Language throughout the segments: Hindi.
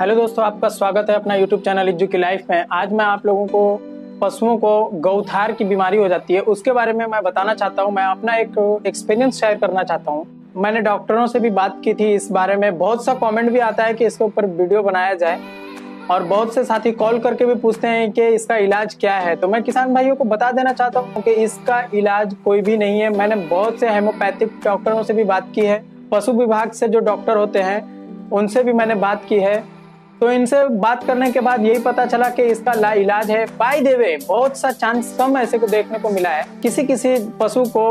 हेलो दोस्तों, आपका स्वागत है अपना यूट्यूब चैनल इज्जू की लाइफ में। आज मैं आप लोगों को, पशुओं को गौथार की बीमारी हो जाती है, उसके बारे में मैं बताना चाहता हूँ, मैं अपना एक एक्सपीरियंस शेयर करना चाहता हूँ। मैंने डॉक्टरों से भी बात की थी इस बारे में, बहुत सा कमेंट भी आता है कि इसके ऊपर वीडियो बनाया जाए, और बहुत से साथी कॉल करके भी पूछते हैं कि इसका इलाज क्या है। तो मैं किसान भाइयों को बता देना चाहता हूँ कि इसका इलाज कोई भी नहीं है। मैंने बहुत से हेमोपैथिक डॉक्टरों से भी बात की है, पशु विभाग से जो डॉक्टर होते हैं, उनसे भी मैंने बात की है। तो इनसे बात करने के बाद यही पता चला कि इसका इलाज है। बाई देवे बहुत सा चांस कम ऐसे को देखने को मिला है। किसी किसी पशु को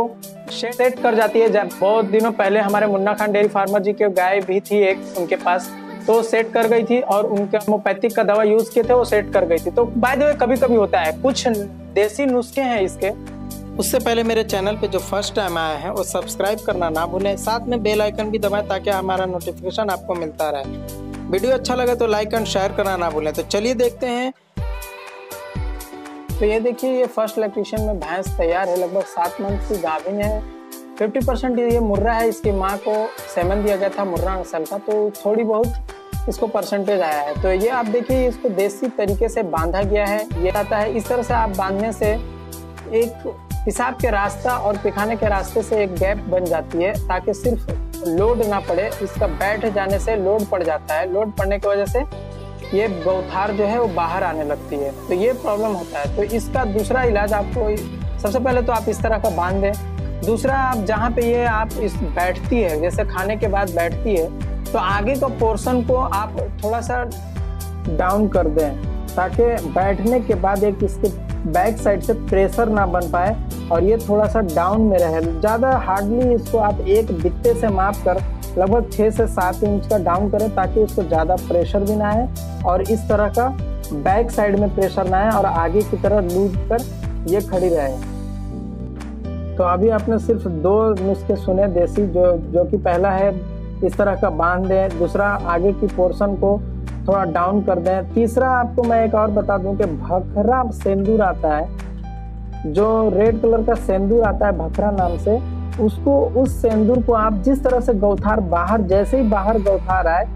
सेट कर जाती है। जब बहुत दिनों पहले हमारे मुन्ना खान डेयरी फार्मर जी के गाय भी थी एक, उनके पास तो सेट कर गई थी और उनके होम्योपैथिक का दवा यूज़ किए थे, वो सेट कर गई थी। तो बाय द वे कभी कभी होता है। कुछ देसी नुस्खे हैं इसके। उससे पहले मेरे चैनल पे जो फ़र्स्ट टाइम आया है, वो सब्सक्राइब करना ना भूलें। साथ में बेल आइकन भी दबाएँ ताकि हमारा नोटिफिकेशन आपको मिलता रहे। वीडियो अच्छा लगे तो लाइक एंड शेयर करना ना भूलें। तो चलिए देखते हैं। तो ये देखिए, ये फ़र्स्ट इलेक्ट्रिशियन में भैंस तैयार है। लगभग सात मंथ की गाभिन है। फिफ्टी परसेंट ये मुर्रा है। इसकी माँ को सेवन दिया गया था, मुर्रा नस्ल का। तो थोड़ी बहुत इसको परसेंटेज आया है। तो ये आप देखिए, इसको देसी तरीके से बांधा गया है। ये आता है, इस तरह से आप बांधने से एक पिसाब के रास्ता और पिखाने के रास्ते से एक गैप बन जाती है, ताकि सिर्फ़ लोड ना पड़े, इसका बैठ जाने से लोड पड़ जाता है। लोड पड़ने की वजह से ये गौथार जो है वो बाहर आने लगती है। तो ये प्रॉब्लम होता है। तो इसका दूसरा इलाज आपको सबसे पहले तो आप इस तरह का बाँध दें। दूसरा, आप जहाँ पे ये आप इस बैठती है, जैसे खाने के बाद बैठती है तो आगे का पोर्शन को आप थोड़ा सा डाउन कर दें। ताकि बैठने के बाद एक इसके बैक साइड से प्रेशर ना बन पाए और ये थोड़ा सा डाउन में रहे। ज़्यादा हार्डली इसको आप एक बिट्टे से माप कर लगभग छः से सात इंच का डाउन करें ताकि इसको ज़्यादा प्रेशर भी ना आए और इस तरह का बैक साइड में प्रेशर ना आए और आगे की तरह लूज कर ये खड़ी रहे। तो अभी आपने सिर्फ़ दो नुस्खे सुने, देसी, जो जो कि पहला है इस तरह का बाँध दें दूसरा आगे की पोर्शन को थोड़ा डाउन कर दें। तीसरा आपको मैं एक और बता दूँ कि भखरा सेंदूर आता है, जो रेड कलर का सेंदूर आता है भखरा नाम से, उसको उस सेंदूर को आप जिस तरह से गौथार बाहर, जैसे ही बाहर गौथार आए,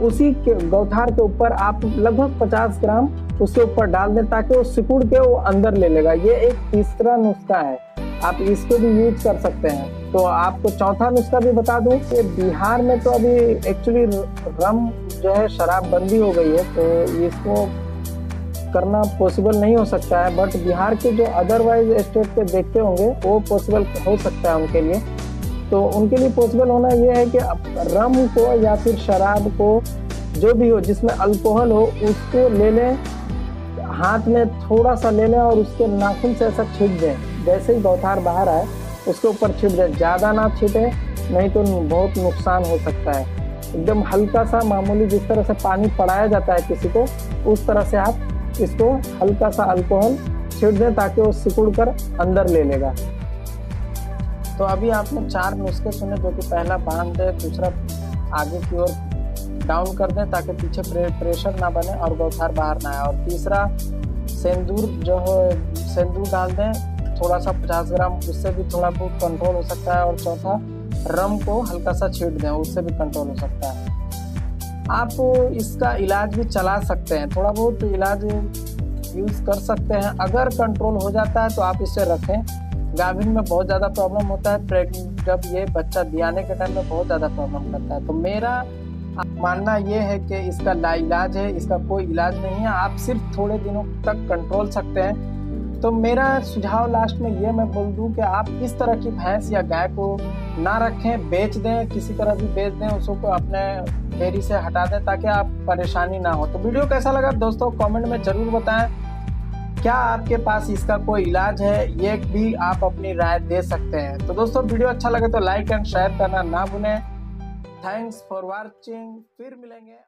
उसी के गौथार के ऊपर आप लगभग 50 ग्राम उसके ऊपर डाल दें ताकि वो सिकुड़ के वो अंदर ले लेगा। ये एक तीसरा नुस्खा है। आप इसको भी यूज़ कर सकते हैं। तो आपको चौथा नुस्खा भी बता दूँ कि बिहार में तो अभी एक्चुअली रम जो है शराब बंदी हो गई है तो इसको करना पॉसिबल नहीं हो सकता है बट बिहार के जो अदरवाइज़ स्टेट पे देखते होंगे, वो पॉसिबल हो सकता है उनके लिए। तो उनके लिए पॉसिबल होना ये है कि रम को या फिर शराब को जो भी हो, जिसमें अल्कोहल हो, उसको ले लें, हाथ में थोड़ा सा ले लें और उसके नाखून से ऐसा छिट दें। जैसे ही गौथार बाहर आए उसके ऊपर छिट जाए। ज़्यादा ना छिटे नहीं तो बहुत नुकसान हो सकता है। एकदम हल्का सा मामूली जिस तरह से पानी पड़ाया जाता है किसी को उस तरह से आप इसको हल्का सा अल्कोहल छिट दें ताकि वो सिकुड़ कर अंदर ले लेगा। तो अभी आपने चार नुस्खे सुने जो कि पहला बाँध दे दूसरा आगे की ओर डाउन कर दें ताकि पीछे प्रे, प्रेशर ना बने और गौथार बाहर ना आए। और तीसरा सेंदूर जो है सेंदूर डाल दें थोड़ा सा 50 ग्राम, उससे भी थोड़ा बहुत कंट्रोल हो सकता है और चौथा रम को हल्का सा छीट दें, उससे भी कंट्रोल हो सकता है। आप इसका इलाज भी चला सकते हैं, थोड़ा बहुत इलाज यूज़ कर सकते हैं। अगर कंट्रोल हो जाता है तो आप इसे रखें। गाभिन में बहुत ज़्यादा प्रॉब्लम होता है जब ये बच्चा दियाने के टाइम में बहुत ज़्यादा प्रॉब्लम करता है। तो मेरा मानना ये है कि इसका लाइलाज है, इसका कोई इलाज नहीं है। आप सिर्फ़ थोड़े दिनों तक कंट्रोल सकते हैं। तो मेरा सुझाव लास्ट में ये मैं बोल दूँ कि आप इस तरह की भैंस या गाय को ना रखें, बेच दें, किसी तरह भी बेच दें, उसको अपने डेयरी से हटा दें ताकि आप परेशानी ना हो। तो वीडियो कैसा लगा दोस्तों कमेंट में ज़रूर बताएँ। क्या आपके पास इसका कोई इलाज है, ये भी आप अपनी राय दे सकते हैं। तो दोस्तों, वीडियो अच्छा लगे तो लाइक एंड शेयर करना ना भूलें। थैंक्स फॉर वॉचिंग फिर मिलेंगे